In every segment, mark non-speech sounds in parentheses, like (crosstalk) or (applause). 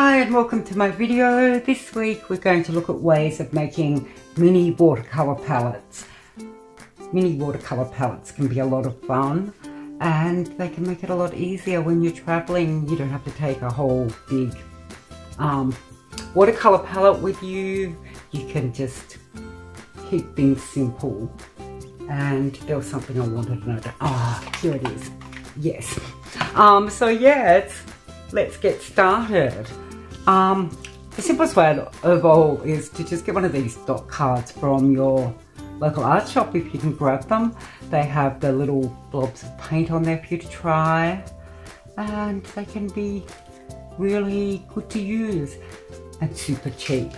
Hi and welcome to my video. This week we're going to look at ways of making mini watercolour palettes. Mini watercolour palettes can be a lot of fun and they can make it a lot easier when you're travelling. You don't have to take a whole big um, watercolour palette with you. You can just keep things simple. And there was something I wanted to know. Ah, oh, here it is. Yes. Um, so yeah, let's get started. Um, the simplest way of all is to just get one of these dot cards from your local art shop if you can grab them. They have the little blobs of paint on there for you to try and they can be really good to use and super cheap.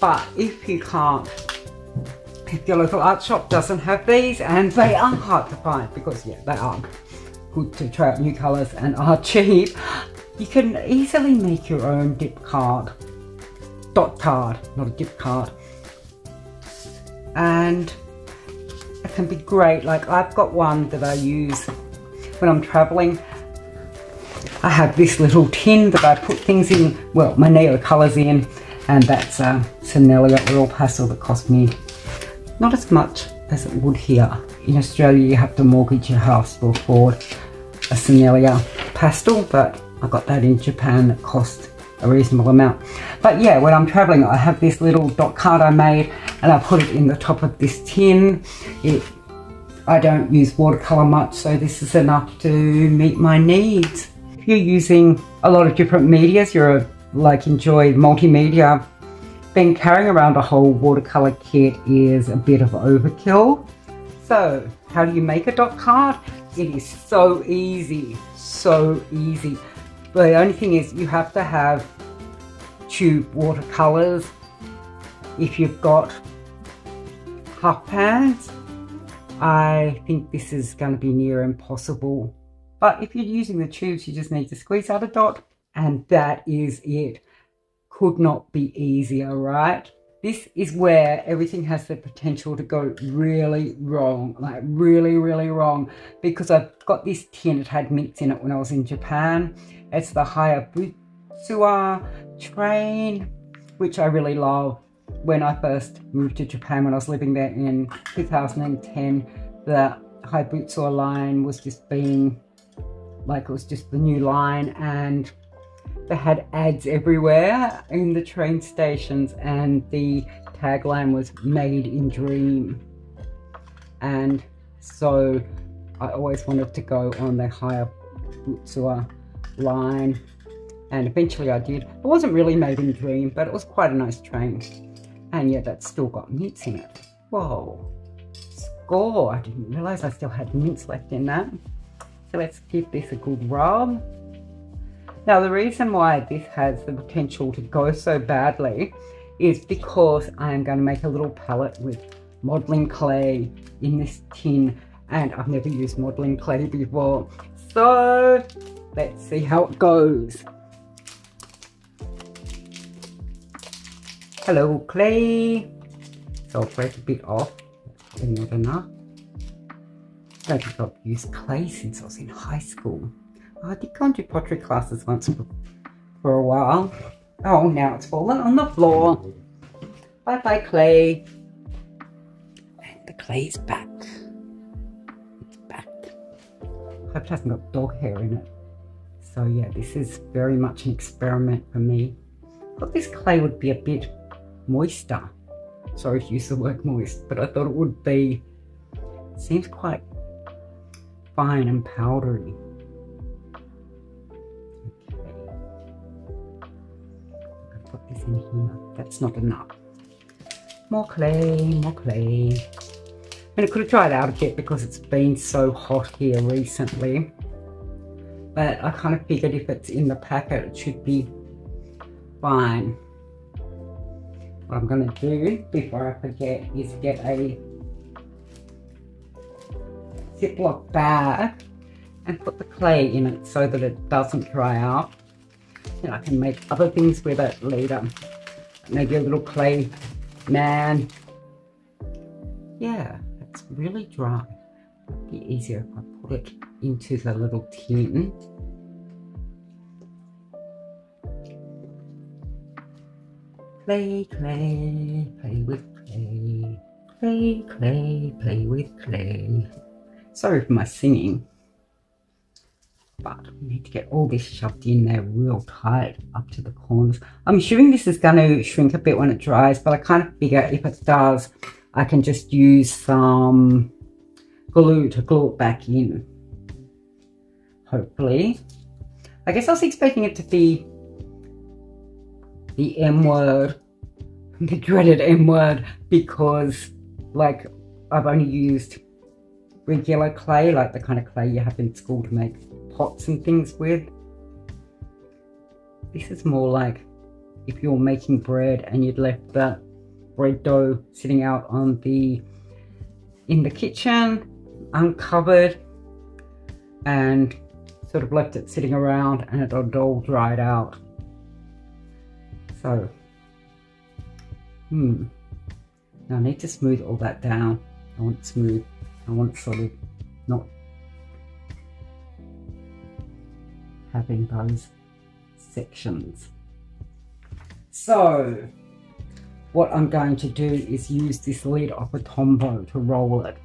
But if you can't, if your local art shop doesn't have these and they are hard to find because yeah, they are good to try out new colours and are (laughs) cheap, you can easily make your own dip card. Dot card, not a dip card. And it can be great. Like I've got one that I use when I'm traveling. I have this little tin that I put things in, well, my Neo colours in, and that's a Sennelier oil pastel that cost me not as much as it would here. In Australia, you have to mortgage your house to afford a Sennelier pastel, but I got that in Japan cost a reasonable amount. But yeah, when I'm traveling, I have this little dot card I made and I put it in the top of this tin. It, I don't use watercolor much, so this is enough to meet my needs. If you're using a lot of different medias, you're a, like enjoy multimedia, then carrying around a whole watercolor kit is a bit of overkill. So how do you make a dot card? It is so easy, so easy. The only thing is you have to have tube watercolors. If you've got half pans, I think this is going to be near impossible. But if you're using the tubes, you just need to squeeze out a dot and that is it. Could not be easier, right? This is where everything has the potential to go really wrong, like really, really wrong. Because I've got this tin, it had mints in it when I was in Japan. It's the Hayabusa train, which I really love. When I first moved to Japan, when I was living there in 2010, the Hayabusa line was just being, like it was just the new line and they had ads everywhere in the train stations and the tagline was made in dream and so I always wanted to go on the Hayabusa line and eventually I did. It wasn't really made in dream but it was quite a nice train and yeah that's still got mints in it. Whoa, score! I didn't realise I still had mints left in that. So let's give this a good rub. Now the reason why this has the potential to go so badly is because I am going to make a little palette with modelling clay in this tin and I've never used modelling clay before. So let's see how it goes. Hello clay. So I'll break a bit off, not enough. I don't think I've used clay since I was in high school. Oh, I did go into pottery classes once for, a while. Oh, now it's fallen on the floor. Bye bye, clay. And the clay's back. It's back. Hope it hasn't got dog hair in it. So yeah, this is very much an experiment for me. I thought this clay would be a bit moister. Sorry to use the word moist, but I thought it would be, seems quite fine and powdery. This in here. That's not enough. More clay, more clay. And I could have dried out a bit because it's been so hot here recently. But I kind of figured if it's in the packet, it should be fine. What I'm going to do before I forget is get a Ziploc bag and put the clay in it so that it doesn't dry out I can make other things with it later. Maybe a little clay man. Yeah, it's really dry. It'd be easier if I put it into the little tin. Play, clay, play with clay. Play, clay, play with clay. Sorry for my singing. But we need to get all this shoved in there real tight up to the corners. I'm assuming this is going to shrink a bit when it dries, but I kind of figure if it does, I can just use some glue to glue it back in. Hopefully. I guess I was expecting it to be the M word, (laughs) the dreaded M word, because like I've only used regular clay, like the kind of clay you have in school to make pots and things with. This is more like if you're making bread and you'd left that bread dough sitting out on the in the kitchen uncovered and sort of left it sitting around and it all dried out so, hmm. Now I need to smooth all that down. I want smooth. I want of having those sections. So, what I'm going to do is use this lid of a Tombow to roll it.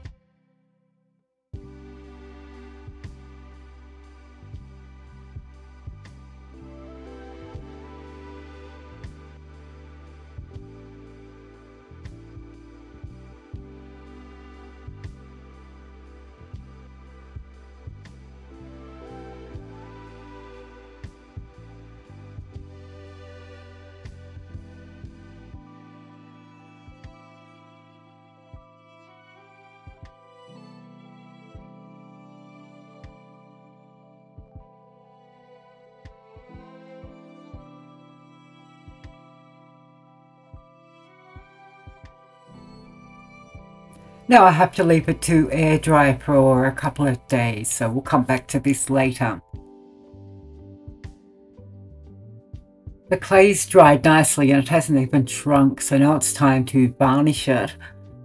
Now I have to leave it to air dry for a couple of days, so we'll come back to this later. The clay's dried nicely and it hasn't even shrunk, so now it's time to varnish it.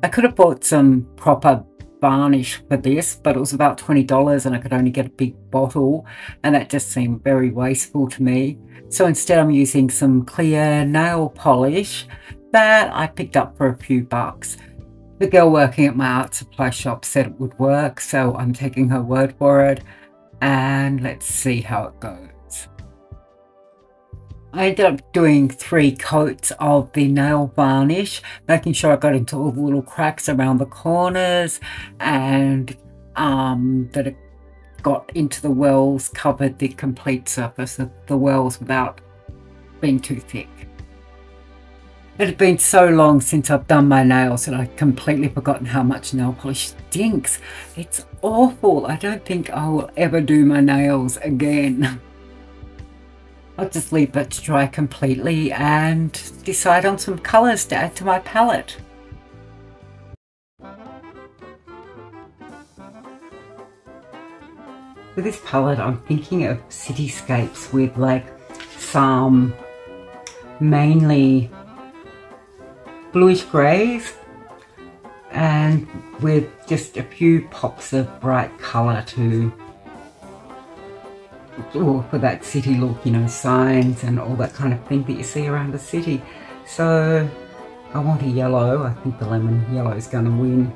I could have bought some proper varnish for this, but it was about $20 and I could only get a big bottle, and that just seemed very wasteful to me. So instead I'm using some clear nail polish that I picked up for a few bucks. The girl working at my art supply shop said it would work, so I'm taking her word for it and let's see how it goes. I ended up doing three coats of the nail varnish, making sure I got into all the little cracks around the corners and um, that it got into the wells, covered the complete surface of the wells without being too thick. It had been so long since I've done my nails that I'd completely forgotten how much nail polish stinks. It's awful. I don't think I will ever do my nails again. (laughs) I'll just leave it to dry completely and decide on some colours to add to my palette. With this palette I'm thinking of cityscapes with like some mainly bluish greys and with just a few pops of bright colour to or for that city look, you know, signs and all that kind of thing that you see around the city. So I want a yellow. I think the lemon yellow is going to win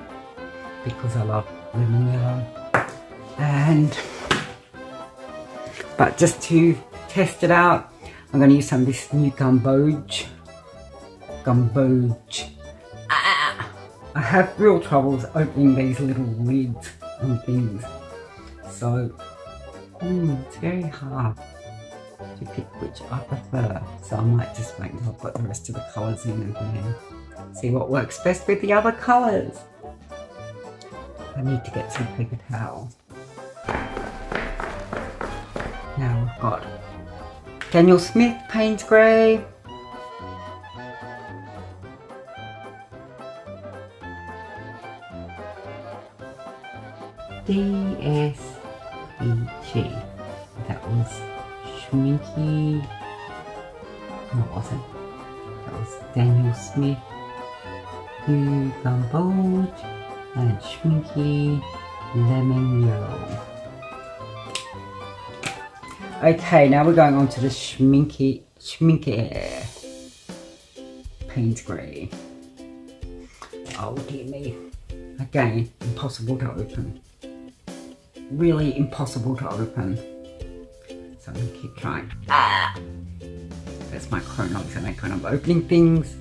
because I love lemon yellow. And, but just to test it out, I'm going to use some of this new Gamboge Ah, I have real troubles opening these little lids and things. So, mm, it's very hard to pick which I prefer. So I might just wait until I've got the rest of the colours in and then see what works best with the other colours. I need to get some paper towel. Now we've got Daniel Smith Payne's Grey, D-S-E-G. That was Schmincke. No, it wasn't. That was Daniel Smith, New Gamboge, and Schmincke Lemon Yellow. Okay, now we're going on to the Schmincke, Schmincke Payne's Grey. Oh dear me. Again, impossible to open. Really impossible to open. So I'm gonna keep trying. Ah! That's my Chronox I make when I'm opening things.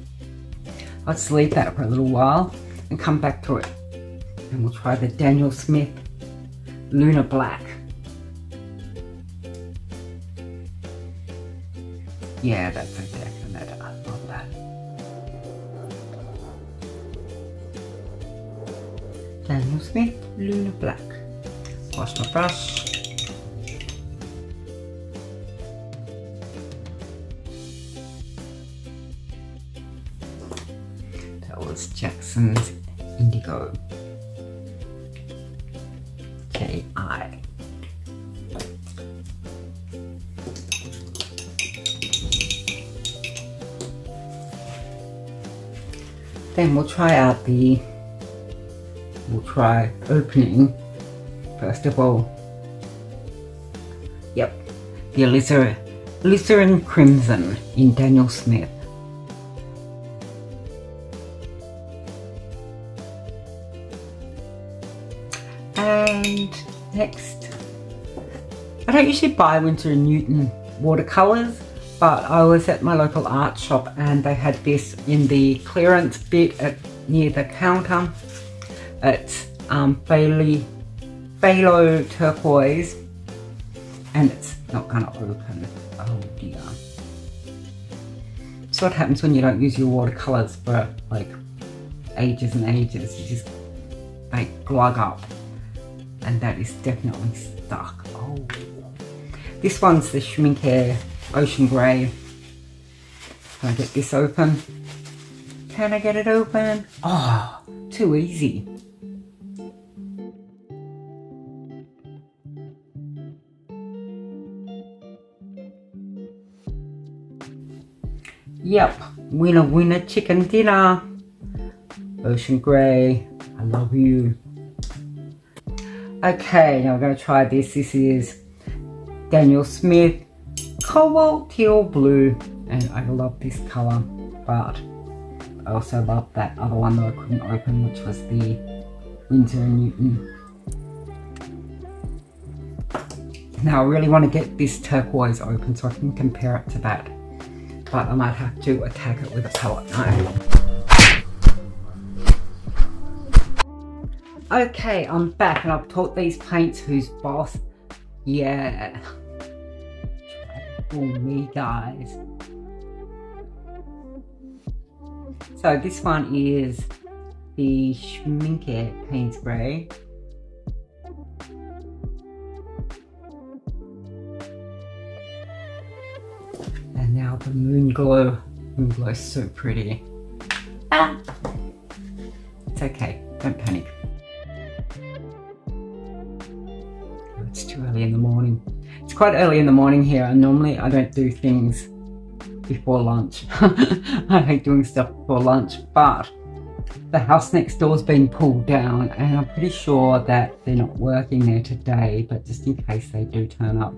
I'll just leave that for a little while and come back to it. And we'll try the Daniel Smith Lunar Black. Yeah, that's a definite. I love that. Daniel Smith Lunar Black. Wash my brush. That was Jackson's Indigo. J-I. Then we'll try out the, we'll try opening, first of all. Yep, the Alizarin, Crimson in Daniel Smith. And next, I don't usually buy Winsor & Newton watercolours, but I was at my local art shop and they had this in the clearance bit at, near the counter. It's um, Bailey, Phthalo turquoise and it's not going to open. Oh dear. So what happens when you don't use your watercolours for like ages and ages. You just, they glug up and that is definitely stuck. Oh, this one's the Schmincke Ocean Grey. Can I get this open? Can I get it open? Oh, too easy. Yep, winner winner chicken dinner. Ocean Grey, I love you. Okay, now we're going to try this. This is Daniel Smith Cobalt Teal Blue. And I love this colour, but I also love that other one that I couldn't open, which was the Winsor & Newton. Now I really want to get this turquoise open so I can compare it to that. But I might have to attack it with a palette knife. Okay, I'm back and I've taught these paints who's boss. Yeah. For me, guys. So this one is the Schmincke Payne's Grey. The Moon Glow. Moon Glow is so pretty. Ah! It's okay, don't panic. it's too early in the morning. It's quite early in the morning here and normally I don't do things before lunch. (laughs) I hate doing stuff before lunch, but the house next door's been pulled down and I'm pretty sure that they're not working there today, but just in case they do turn up,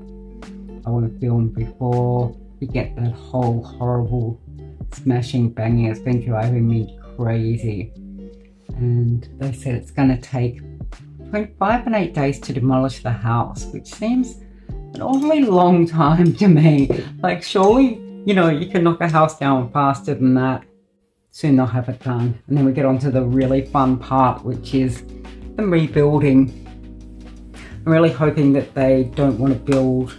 I want to film before we get that whole horrible smashing banging. It's been driving me crazy. And they said it's going to take between five and eight days to demolish the house, which seems an awfully long time to me. Like, surely, you know, you can knock a house down faster than that. Soon they'll have it done. And then we get on to the really fun part, which is the rebuilding. I'm really hoping that they don't want to build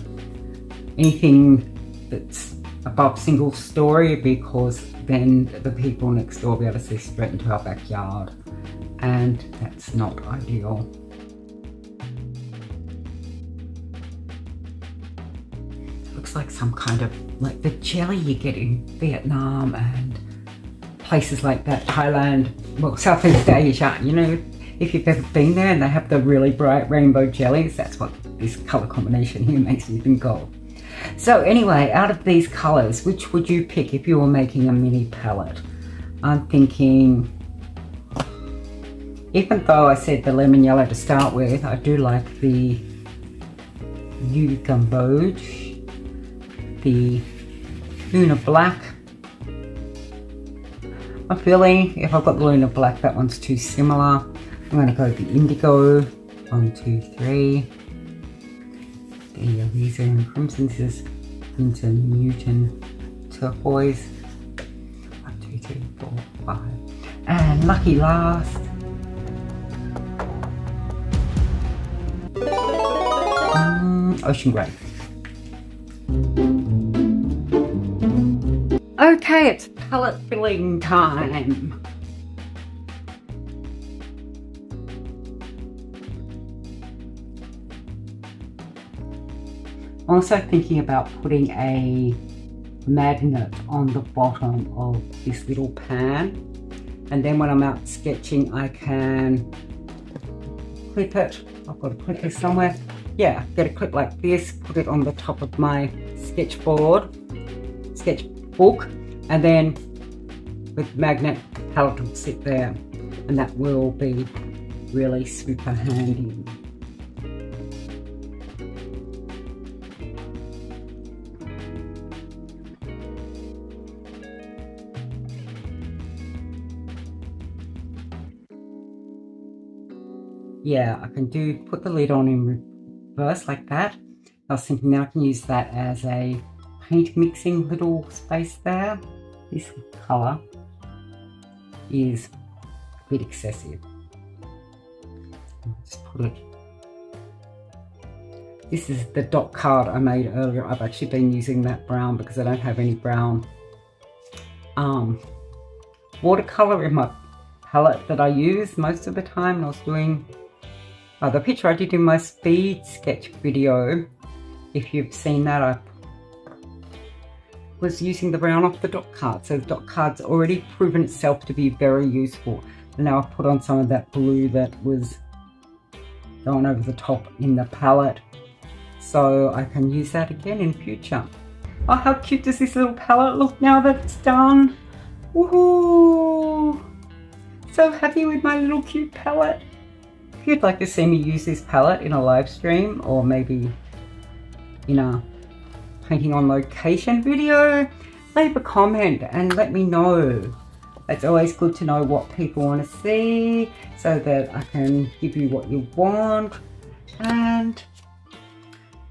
anything that's above single story because then the people next door will be able to see straight into our backyard and that's not ideal. looks like some kind of, like the jelly you get in Vietnam and places like that, Thailand, well, Southeast Asia, you know, if you've ever been there and they have the really bright rainbow jellies, that's what this color combination here makes me think of. So anyway, out of these colors, which would you pick if you were making a mini palette? I'm thinking, even though I said the lemon yellow to start with, I do like the New Gamboge the Lunar Black I'm feeling if I've got the Lunar Black, that one's too similar. I'm going to go the Indigo. One, two, three. Alizarin Crimson. This is Winsor Newton Turquoise. One, two, three, four, five. And lucky last. Mm, Ocean Grey. Okay, it's palette filling time. Also thinking about putting a magnet on the bottom of this little pan. And then when I'm out sketching I can clip it. I've got a clipper somewhere. Yeah get a clip like this put it on the top of my sketch sketchboard sketchbook and then with magnet palette will sit there and that will be really super handy yeah, I can do put the lid on in reverse like that. I was thinking now I can use that as a paint mixing little space there. This colour is a bit excessive. Just put it. This is the dot card I made earlier. I've actually been using that brown because I don't have any brown um, watercolour in my palette that I use most of the time. I was doing uh, the picture I did in my speed sketch video, if you've seen that, I was using the brown off the dot card. So the dot card's already proven itself to be very useful. And now I've put on some of that blue that was going over the top in the palette. So I can use that again in future. Oh, how cute does this little palette look now that it's done? Woohoo! So happy with my little cute palette. If you'd like to see me use this palette in a live stream or maybe in a painting on location video, leave a comment and let me know. It's always good to know what people want to see so that I can give you what you want. And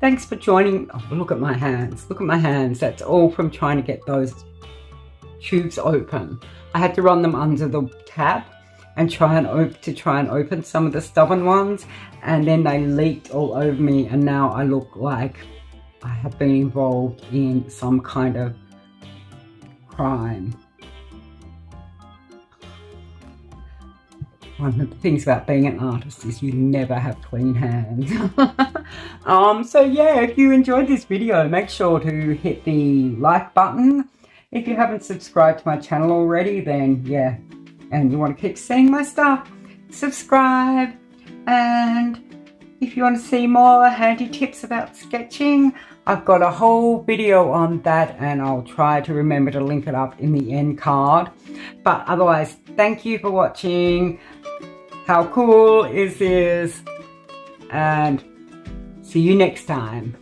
thanks for joining. Oh, look at my hands. Look at my hands. That's all from trying to get those tubes open. I had to run them under the tap and try and to try and open some of the stubborn ones and then they leaked all over me and now I look like I have been involved in some kind of crime. One of the things about being an artist is you never have clean hands. (laughs) um, so yeah, if you enjoyed this video, make sure to hit the like button. If you haven't subscribed to my channel already, then yeah, and you want to keep seeing my stuff, subscribe. And if you want to see more handy tips about sketching, I've got a whole video on that and I'll try to remember to link it up in the end card. But otherwise, thank you for watching. How cool is this? And see you next time.